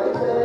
Música